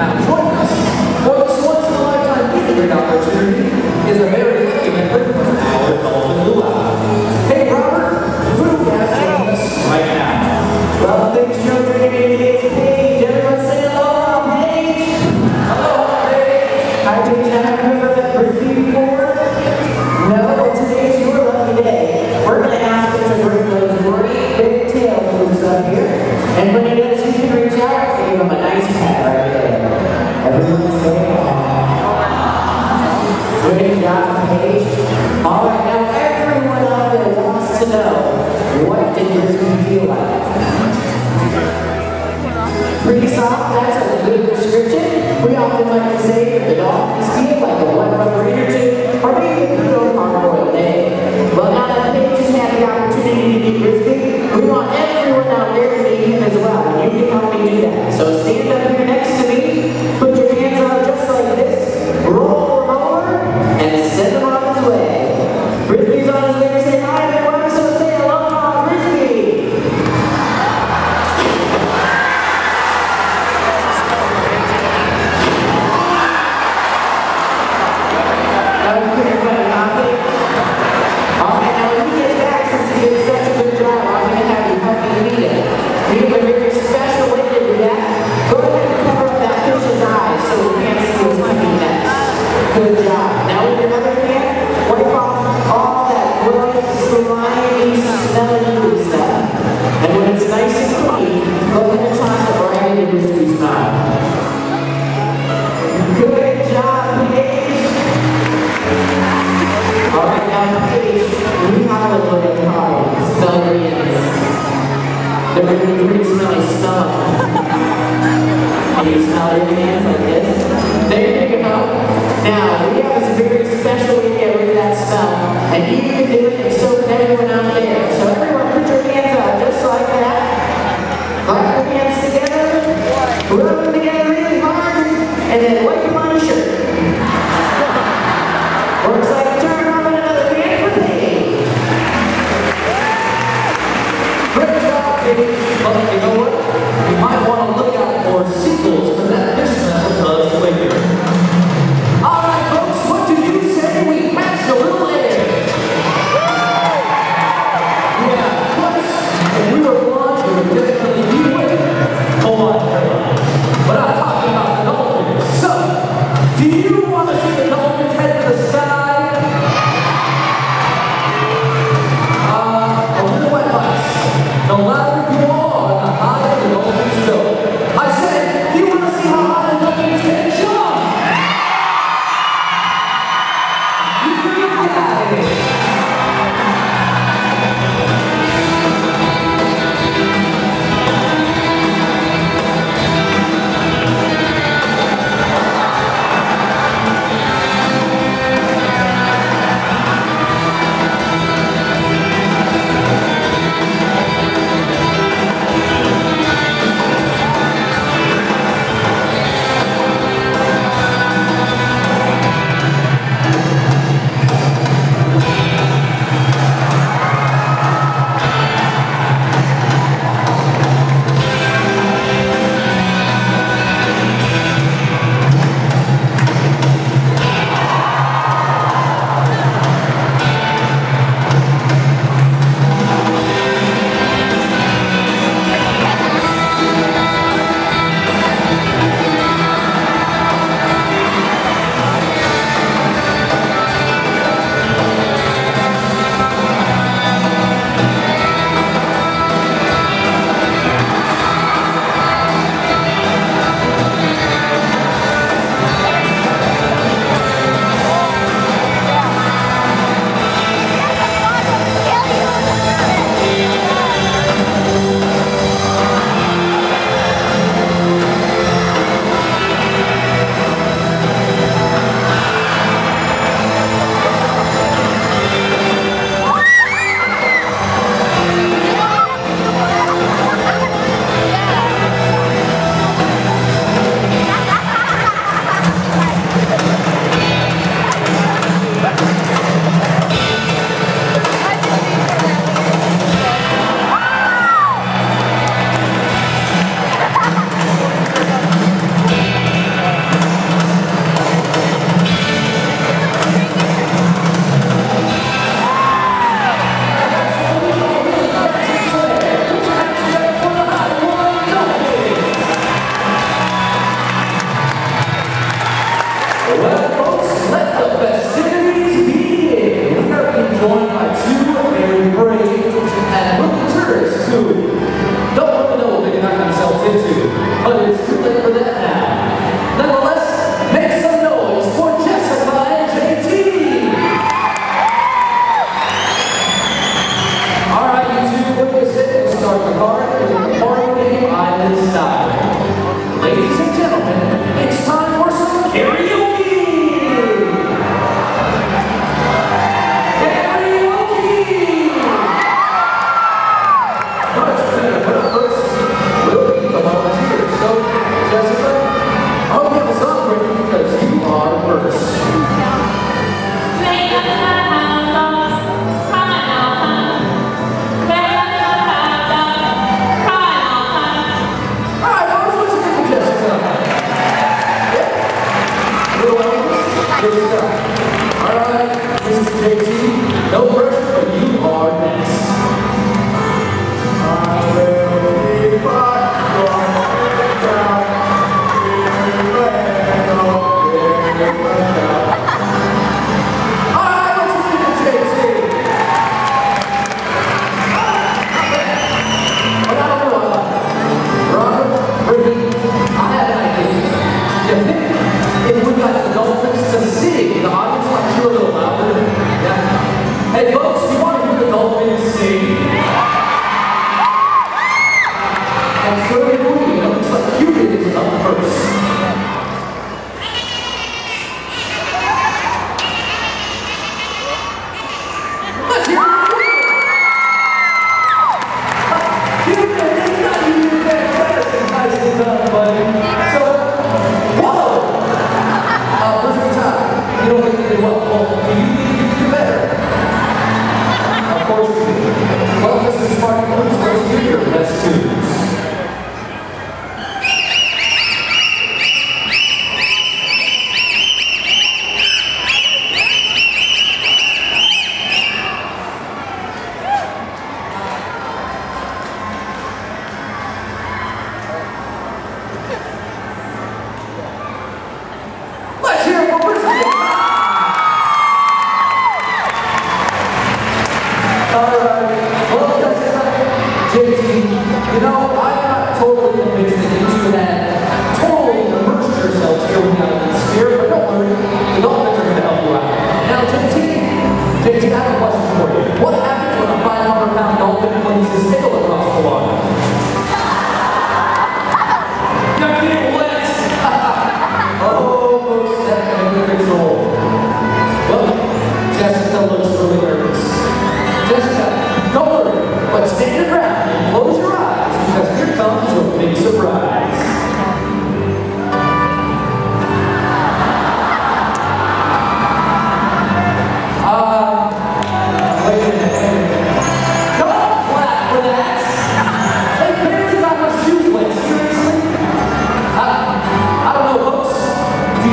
What joined us. This once-in-a-lifetime gifting opportunity is a very lucky member of our Golden Luau. Now your like this. There you go. Now, we have this very special way to get rid of that smell. And even if it is so that everyone out there. So everyone put your hands up just like that. Lock your hands together. Rub them together really hard. And then what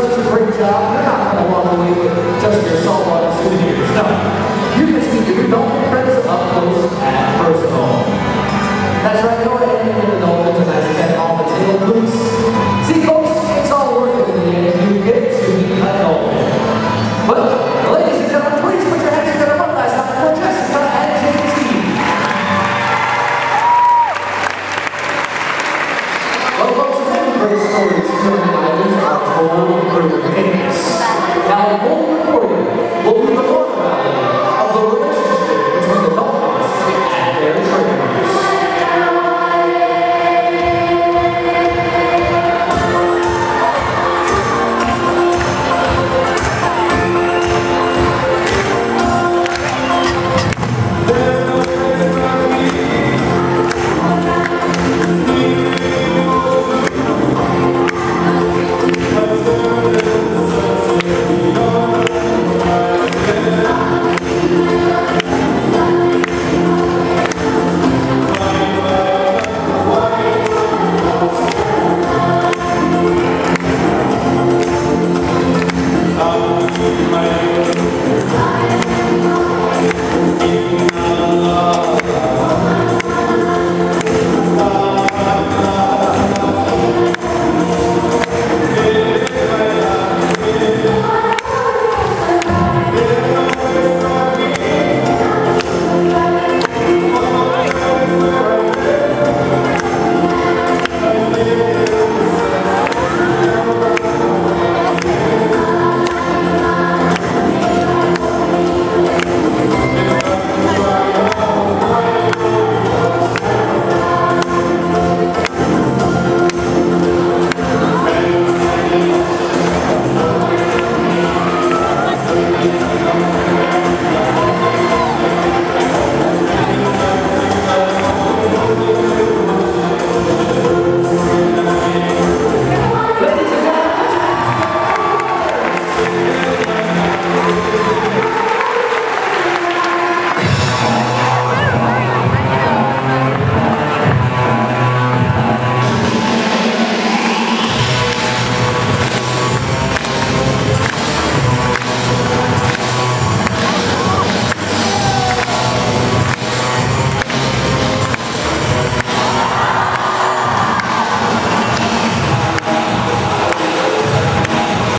such a great job, you're not going to walk away with just your saltwater souvenirs. No. You just need to do don't up close and personal. That's right, go ahead and get an old because I said all the tail loose. See folks, it's all worth it in the end if you get to be an old. But ladies and gentlemen, please put your hands together one last time for Jessica and JT. Well folks, it's been great stories. を守る心の